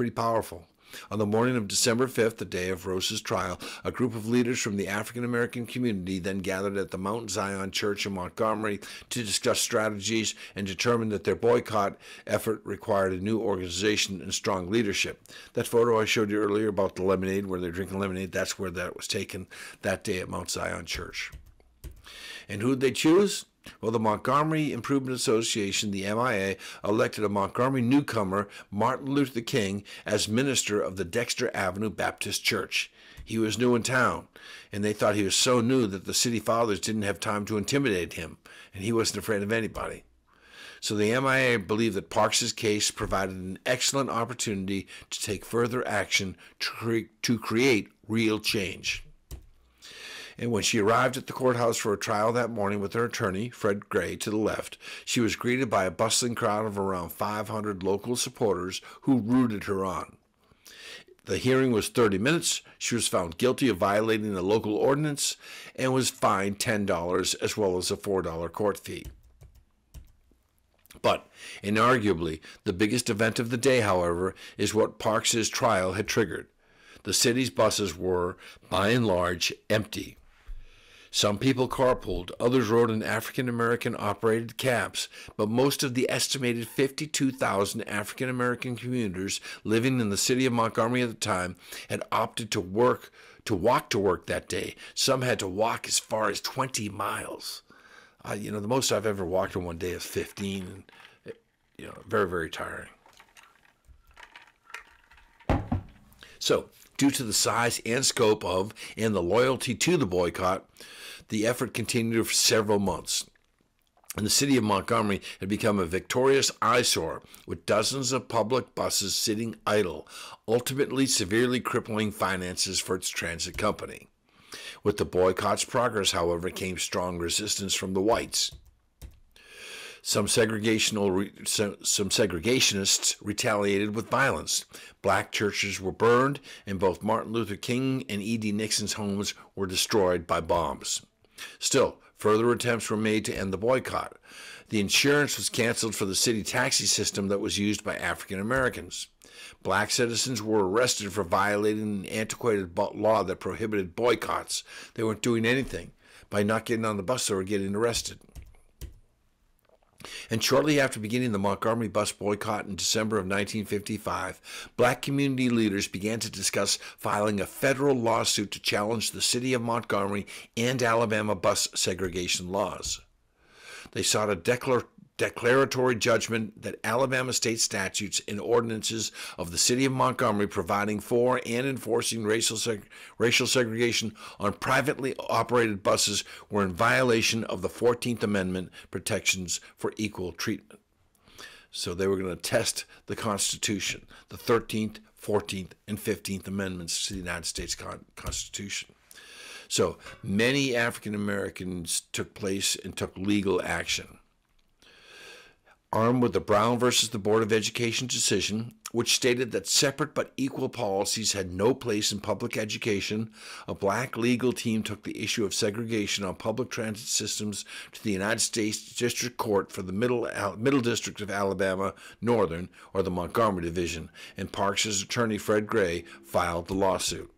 Pretty powerful. On the morning of December 5th, the day of Rose's trial, a group of leaders from the African American community then gathered at the Mount Zion Church in Montgomery to discuss strategies and determine that their boycott effort required a new organization and strong leadership. That photo I showed you earlier about the lemonade, where they're drinking lemonade, that's where that was taken that day at Mount Zion Church. And who did they choose? Well, the Montgomery Improvement Association, the MIA, elected a Montgomery newcomer, Martin Luther King, as minister of the Dexter Avenue Baptist Church. He was new in town, and they thought he was so new that the city fathers didn't have time to intimidate him, and he wasn't afraid of anybody. So the MIA believed that Parks's case provided an excellent opportunity to take further action to, cre- to create real change. And when she arrived at the courthouse for a trial that morning with her attorney, Fred Gray, to the left, she was greeted by a bustling crowd of around 500 local supporters who rooted her on. The hearing was 30 minutes. She was found guilty of violating the local ordinance and was fined $10 as well as a $4 court fee. But inarguably, the biggest event of the day, however, is what Parks's trial had triggered. The city's buses were, by and large, empty. Some people carpooled, others rode in African American operated cabs, but most of the estimated 52,000 African American commuters living in the city of Montgomery at the time had opted to work to walk to work that day. Some had to walk as far as 20 miles. Uh, you know, the most I've ever walked in one day is 15, and you know, very very tiring. So, due to the size and scope of and the loyalty to the boycott, the effort continued for several months. And the city of Montgomery had become a victorious eyesore with dozens of public buses sitting idle, ultimately severely crippling finances for its transit company. With the boycott's progress, however, came strong resistance from the whites. Some segregational some segregationists retaliated with violence. Black churches were burned, and both Martin Luther King and E.D. Nixon's homes were destroyed by bombs. Still, further attempts were made to end the boycott. The insurance was canceled for the city taxi system that was used by African Americans. Black citizens were arrested for violating an antiquated law that prohibited boycotts. They weren't doing anything. By not getting on the bus, they were getting arrested. And shortly after beginning the Montgomery bus boycott in December of 1955, black community leaders began to discuss filing a federal lawsuit to challenge the city of Montgomery and Alabama bus segregation laws. They sought a declar- declaratory judgment that Alabama state statutes and ordinances of the city of Montgomery providing for and enforcing racial, seg- racial segregation on privately operated buses were in violation of the 14th Amendment protections for equal treatment. So they were going to test the Constitution, the 13th, 14th, and 15th Amendments to the United States Con- Constitution. So many African Americans took place and took legal action. Armed with the Brown versus the Board of Education decision, which stated that separate but equal policies had no place in public education, a black legal team took the issue of segregation on public transit systems to the United States District Court for the Middle, Middle District of Alabama Northern, or the Montgomery Division, and Parks' attorney Fred Gray filed the lawsuit.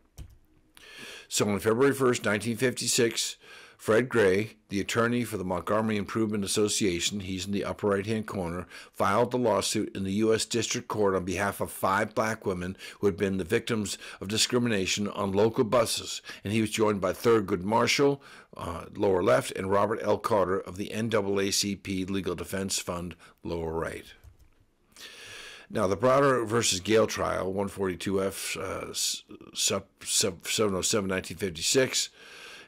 So on February 1st, 1956, Fred Gray, the attorney for the Montgomery Improvement Association, he's in the upper right hand corner, filed the lawsuit in the U.S. District Court on behalf of five black women who had been the victims of discrimination on local buses. And he was joined by Thurgood Marshall, uh, lower left, and Robert L. Carter of the NAACP Legal Defense Fund, lower right. Now, the Browder versus Gayle trial, 142F uh, sub, sub 707 1956,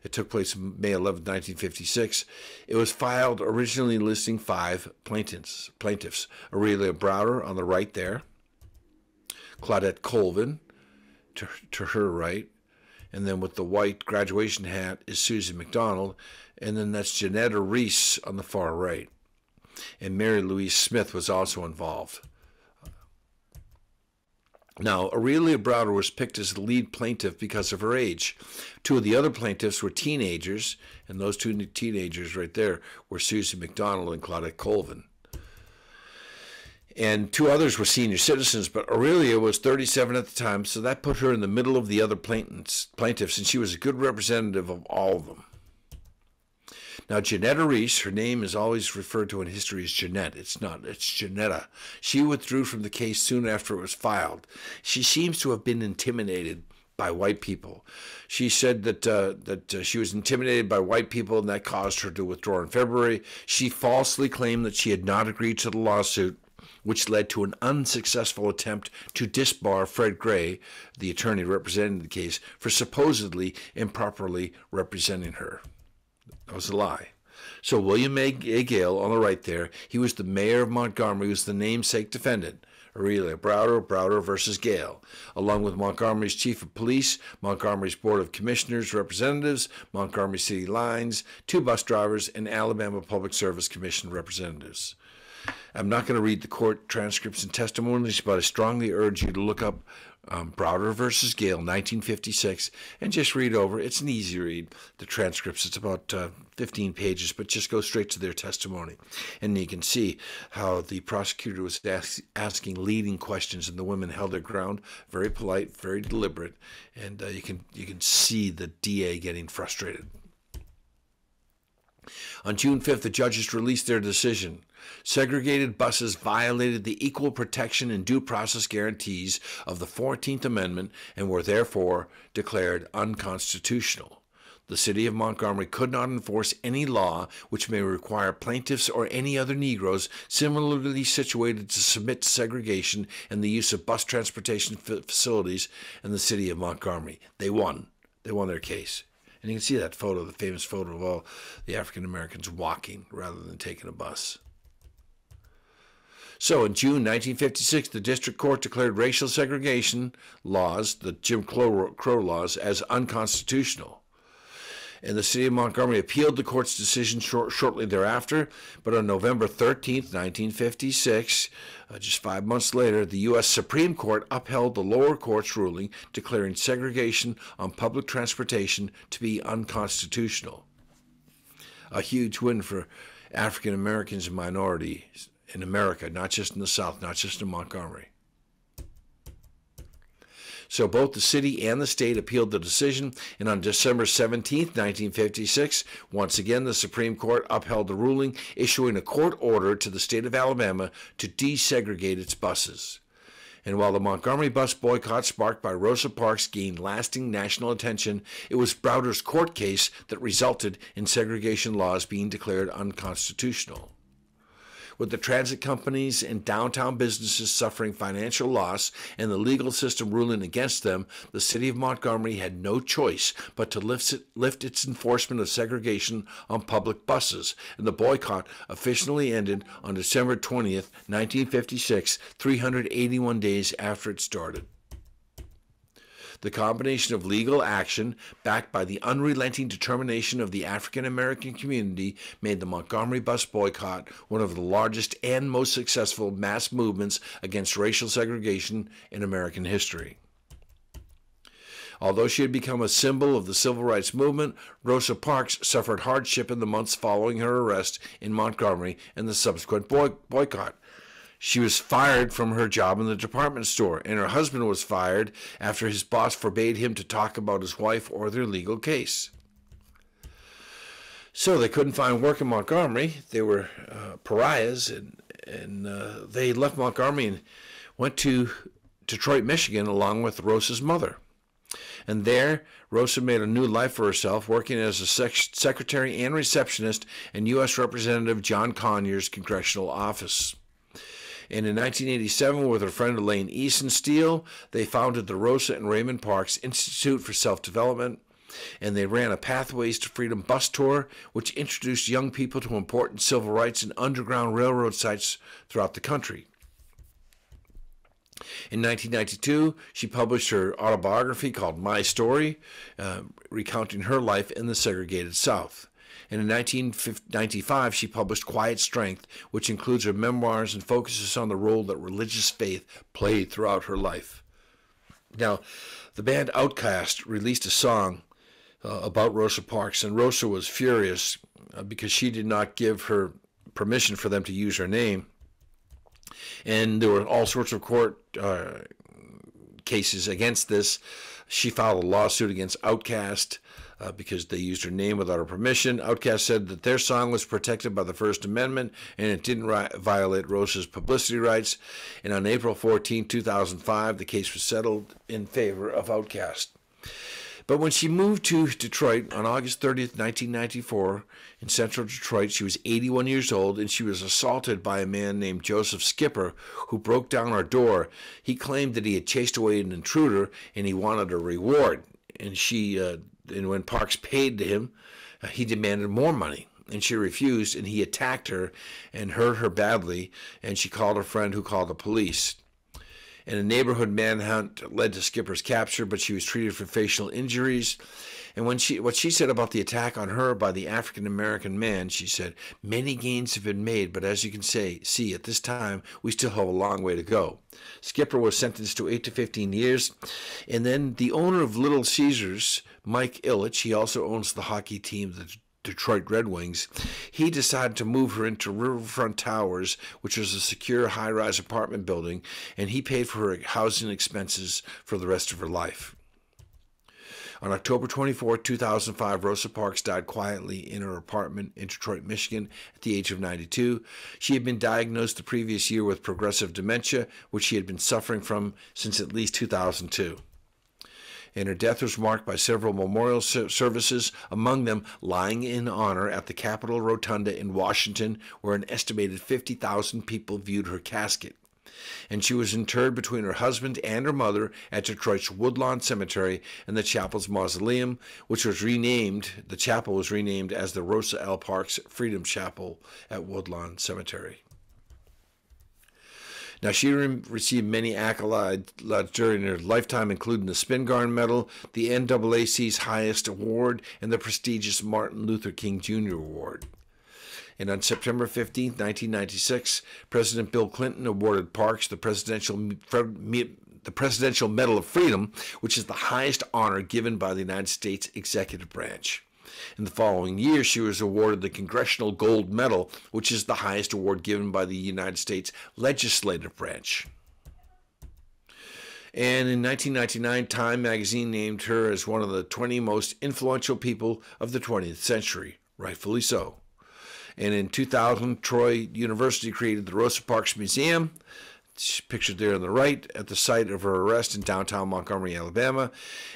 it took place May 11, 1956. It was filed originally listing five plaintiffs. Plaintiffs: Aurelia Browder on the right there, Claudette Colvin to, to her right, and then with the white graduation hat is Susan McDonald, and then that's Janetta Reese on the far right. And Mary Louise Smith was also involved. Now, Aurelia Browder was picked as the lead plaintiff because of her age. Two of the other plaintiffs were teenagers, and those two teenagers right there were Susie McDonald and Claudette Colvin. And two others were senior citizens, but Aurelia was 37 at the time, so that put her in the middle of the other plaintiffs, plaintiffs and she was a good representative of all of them. Now, Janetta Reese, her name is always referred to in history as Jeanette. It's not, it's Janetta. She withdrew from the case soon after it was filed. She seems to have been intimidated by white people. She said that uh, that uh, she was intimidated by white people and that caused her to withdraw in February. She falsely claimed that she had not agreed to the lawsuit, which led to an unsuccessful attempt to disbar Fred Gray, the attorney representing the case, for supposedly improperly representing her. That was a lie. So William A. Gayle on the right there, he was the mayor of Montgomery, was the namesake defendant. Aurelia Browder, Browder versus Gayle, along with Montgomery's chief of police, Montgomery's board of commissioners representatives, Montgomery city lines, two bus drivers, and Alabama Public Service Commission representatives. I'm not going to read the court transcripts and testimonies, but I strongly urge you to look up um, Browder versus Gayle, 1956, and just read over. It's an easy read. The transcripts, it's about uh, 15 pages, but just go straight to their testimony. And you can see how the prosecutor was ask, asking leading questions, and the women held their ground, very polite, very deliberate, and uh, you can you can see the DA getting frustrated. On June 5th, the judges released their decision. Segregated buses violated the equal protection and due process guarantees of the 14th Amendment and were therefore declared unconstitutional. The city of Montgomery could not enforce any law which may require plaintiffs or any other Negroes similarly situated to submit to segregation and the use of bus transportation facilities in the city of Montgomery. They won. They won their case. And you can see that photo, the famous photo of all the African Americans walking rather than taking a bus. So in June 1956, the district court declared racial segregation laws, the Jim Crow laws, as unconstitutional. And the city of Montgomery appealed the court's decision short, shortly thereafter. But on November 13, 1956, uh, just five months later, the U.S. Supreme Court upheld the lower court's ruling declaring segregation on public transportation to be unconstitutional. A huge win for African Americans and minorities in America, not just in the South, not just in Montgomery. So both the city and the state appealed the decision, and on December 17, 1956, once again the Supreme Court upheld the ruling, issuing a court order to the state of Alabama to desegregate its buses. And while the Montgomery bus boycott sparked by Rosa Parks gained lasting national attention, it was Browder's court case that resulted in segregation laws being declared unconstitutional with the transit companies and downtown businesses suffering financial loss and the legal system ruling against them, the city of Montgomery had no choice but to lift, lift its enforcement of segregation on public buses, and the boycott officially ended on December 20th, 1956, 381 days after it started. The combination of legal action, backed by the unrelenting determination of the African American community, made the Montgomery bus boycott one of the largest and most successful mass movements against racial segregation in American history. Although she had become a symbol of the civil rights movement, Rosa Parks suffered hardship in the months following her arrest in Montgomery and the subsequent boy- boycott. She was fired from her job in the department store, and her husband was fired after his boss forbade him to talk about his wife or their legal case. So they couldn't find work in Montgomery. They were uh, pariahs, and, and uh, they left Montgomery and went to Detroit, Michigan, along with Rosa's mother. And there, Rosa made a new life for herself, working as a sec- secretary and receptionist in U.S. Representative John Conyers' congressional office. And in 1987, with her friend Elaine Eason Steele, they founded the Rosa and Raymond Parks Institute for Self Development, and they ran a Pathways to Freedom bus tour, which introduced young people to important civil rights and underground railroad sites throughout the country. In 1992, she published her autobiography called My Story, uh, recounting her life in the segregated South. And in 1995, she published Quiet Strength, which includes her memoirs and focuses on the role that religious faith played throughout her life. Now, the band OutKast released a song uh, about Rosa Parks, and Rosa was furious uh, because she did not give her permission for them to use her name. And there were all sorts of court uh, cases against this. She filed a lawsuit against OutKast uh, because they used her name without her permission. OutKast said that their song was protected by the First Amendment and it didn't violate Rosa's publicity rights. And on April 14, 2005, the case was settled in favor of OutKast. But when she moved to Detroit on August 30th, 1994, in central Detroit, she was 81 years old and she was assaulted by a man named Joseph Skipper who broke down her door. He claimed that he had chased away an intruder and he wanted a reward. And she, uh, and when Parks paid him, uh, he demanded more money. And she refused and he attacked her and hurt her badly. And she called a friend who called the police and a neighborhood manhunt led to Skipper's capture, but she was treated for facial injuries. And when she what she said about the attack on her by the African American man, she said, Many gains have been made, but as you can say, see, at this time we still have a long way to go. Skipper was sentenced to eight to fifteen years. And then the owner of Little Caesars, Mike Ilitch, he also owns the hockey team, the Detroit Red Wings, he decided to move her into Riverfront Towers, which was a secure high rise apartment building, and he paid for her housing expenses for the rest of her life. On October 24, 2005, Rosa Parks died quietly in her apartment in Detroit, Michigan, at the age of 92. She had been diagnosed the previous year with progressive dementia, which she had been suffering from since at least 2002 and her death was marked by several memorial services, among them lying in honor at the Capitol Rotunda in Washington, where an estimated 50,000 people viewed her casket. And she was interred between her husband and her mother at Detroit's Woodlawn Cemetery and the chapel's mausoleum, which was renamed, the chapel was renamed as the Rosa L. Parks Freedom Chapel at Woodlawn Cemetery. Now, she re- received many accolades uh, during her lifetime, including the Spingarn Medal, the NAAC's highest award, and the prestigious Martin Luther King Jr. Award. And on September 15, 1996, President Bill Clinton awarded Parks the Presidential the Presidential Medal of Freedom, which is the highest honor given by the United States executive branch. In the following year, she was awarded the Congressional Gold Medal, which is the highest award given by the United States legislative branch. And in 1999, Time magazine named her as one of the 20 most influential people of the 20th century, rightfully so. And in 2000, Troy University created the Rosa Parks Museum, pictured there on the right at the site of her arrest in downtown Montgomery, Alabama.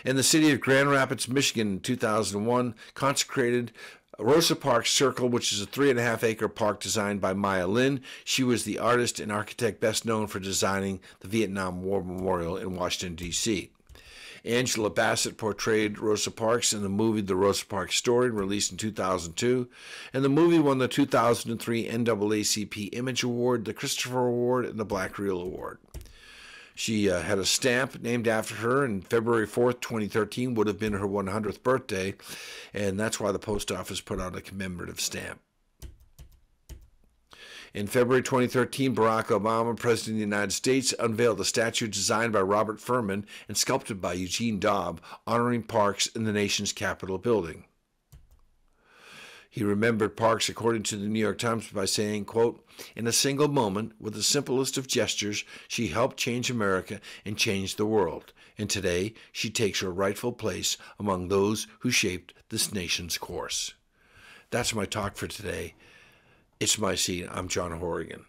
And the city of Grand Rapids, Michigan in 2001 consecrated Rosa Parks Circle, which is a three and a half acre park designed by Maya Lin. She was the artist and architect best known for designing the Vietnam War Memorial in Washington, D.C. Angela Bassett portrayed Rosa Parks in the movie The Rosa Parks Story, released in 2002. And the movie won the 2003 NAACP Image Award, the Christopher Award, and the Black Reel Award. She uh, had a stamp named after her, and February 4th, 2013 would have been her 100th birthday, and that's why the post office put out a commemorative stamp. In February 2013, Barack Obama, President of the United States, unveiled a statue designed by Robert Firmin and sculpted by Eugene Daub, honoring Parks in the nation's Capitol building. He remembered Parks, according to the New York Times, by saying, quote, In a single moment, with the simplest of gestures, she helped change America and change the world. And today, she takes her rightful place among those who shaped this nation's course. That's my talk for today. It's my seat. I'm John Horrigan.